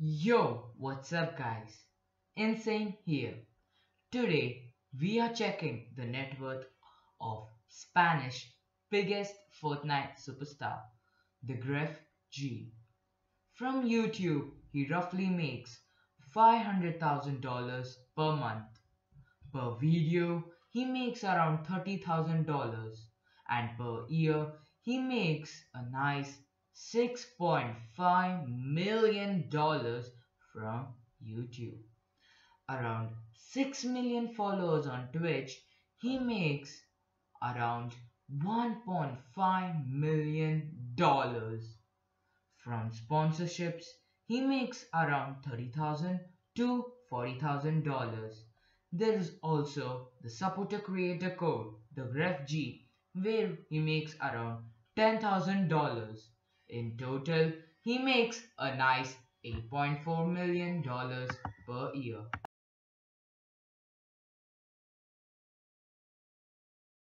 Yo, what's up guys? Insane here. Today we are checking the net worth of Spanish biggest Fortnite superstar, the Gref G. From YouTube, he roughly makes $500,000 per month. Per video, he makes around $30,000 and per year, he makes a nice $6.5 million from YouTube. Around 6 million followers on Twitch, he makes around $1.5 million. From sponsorships, he makes around 30,000 to $40,000. There is also the supporter creator code, the GrefG, where he makes around $10,000. In total, he makes a nice $8.4 million per year.